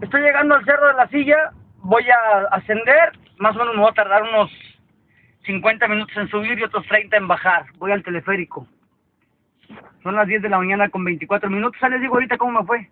Estoy llegando al cerro de la silla, voy a ascender, más o menos me voy a tardar unos 50 minutos en subir y otros 30 en bajar. Voy al teleférico. Son las 10 de la mañana con 24 minutos. Ya les digo ahorita cómo me fue.